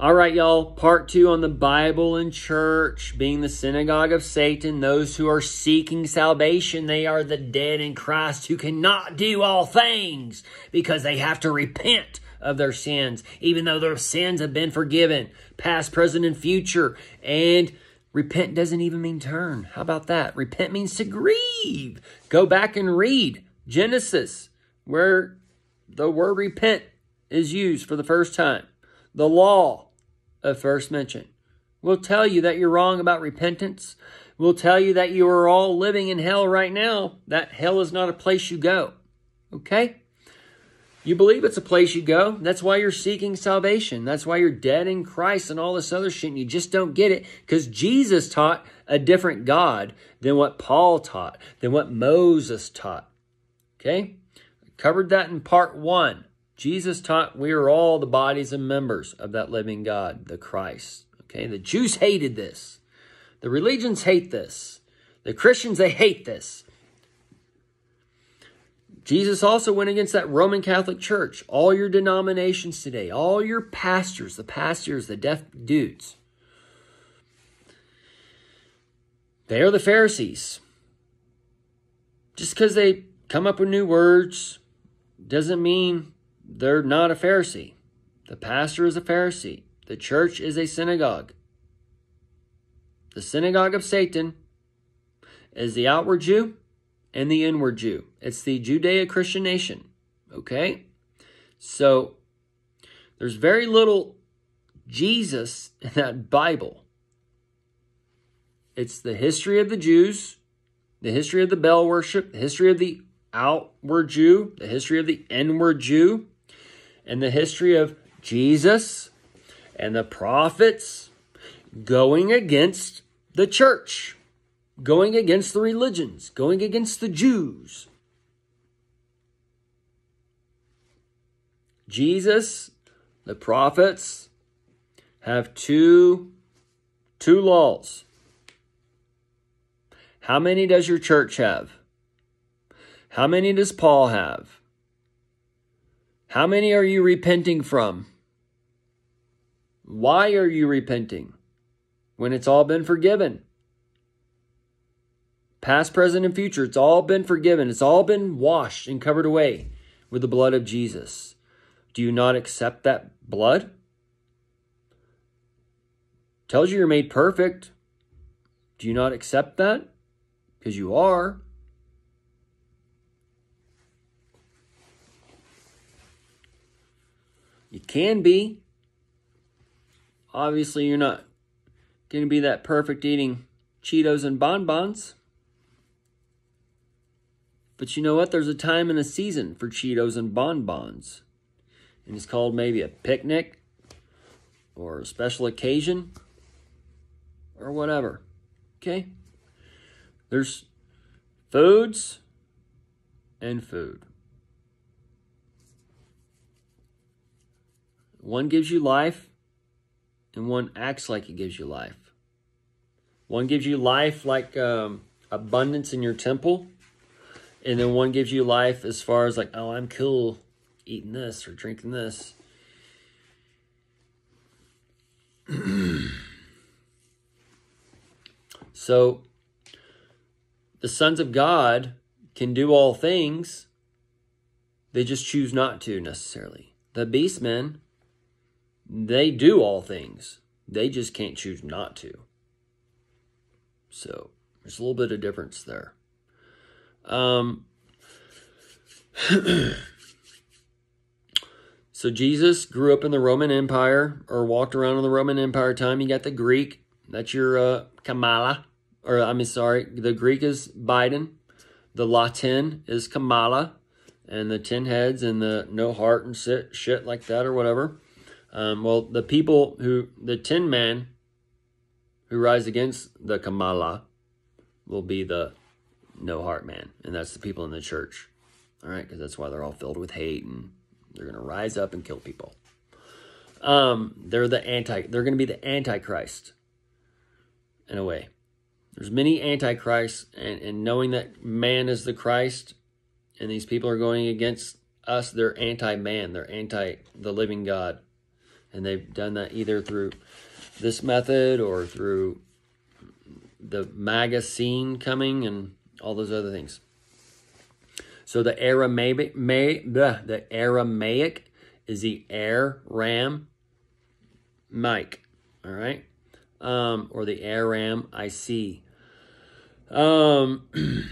All right, y'all. Part two on the Bible and church being the synagogue of Satan. Those who are seeking salvation, they are the dead in Christ who cannot do all things because they have to repent of their sins, even though their sins have been forgiven, past, present, and future. And repent doesn't even mean turn. How about that? Repent means to grieve. Go back and read Genesis, where the word repent is used for the first time. The law of first mention We'll tell you that you're wrong about repentance. We'll tell you that you are all living in hell right now. That hell is not a place you go. Okay? You believe it's a place you go. That's why you're seeking salvation. That's why you're dead in Christ and all this other shit. And you just don't get it because Jesus taught a different God than what Paul taught, than what Moses taught. Okay? I covered that in part one. Jesus taught we are all the bodies and members of that living God, the Christ. Okay? The Jews hated this. The religions hate this. The Christians, they hate this. Jesus also went against that Roman Catholic Church. All your denominations today, all your pastors, the pastors, the deaf dudes, they are the Pharisees. Just because they come up with new words doesn't mean they're not a Pharisee. The pastor is a Pharisee. The church is a synagogue. The synagogue of Satan is the outward Jew and the inward Jew. It's the Judeo Christian nation. Okay? So there's very little Jesus in that Bible. It's the history of the Jews, the history of the Baal worship, the history of the outward Jew, the history of the inward Jew, and the history of Jesus and the prophets going against the church going against the religions, going against the Jews. Jesus, the prophets, have two, two laws. How many does your church have? How many does Paul have? How many are you repenting from? Why are you repenting when it's all been forgiven? Past, present, and future, it's all been forgiven. It's all been washed and covered away with the blood of Jesus. Do you not accept that blood? Tells you you're made perfect. Do you not accept that? Because you are. You can be. Obviously, you're not going to be that perfect eating Cheetos and bonbons. But you know what? There's a time and a season for Cheetos and bonbons. And it's called maybe a picnic or a special occasion or whatever. Okay? There's foods and food. One gives you life, and one acts like it gives you life. One gives you life like um, abundance in your temple, and then one gives you life as far as like, oh, I'm cool eating this or drinking this. so the sons of God can do all things, they just choose not to necessarily. The beastmen, they do all things, they just can't choose not to. So there's a little bit of difference there. Um, so Jesus grew up in the Roman Empire or walked around in the Roman Empire time. You got the Greek. That's your uh, Kamala. Or, I mean, sorry, the Greek is Biden. The Latin is Kamala. And the ten heads and the no heart and shit like that or whatever. Um, well, the people who, the tin man who rise against the Kamala will be the no heart man, and that's the people in the church. All right, because that's why they're all filled with hate and they're going to rise up and kill people. Um, they're the anti. They're going to be the antichrist. In a way, there's many antichrists, and, and knowing that man is the Christ, and these people are going against us, they're anti-man. They're anti the living God, And they've done that either through this method or through the magazine coming and all those other things. So the Aramaic, may, the, the Aramaic is the Aram Mike, all right, um, or the Aram I see. Um,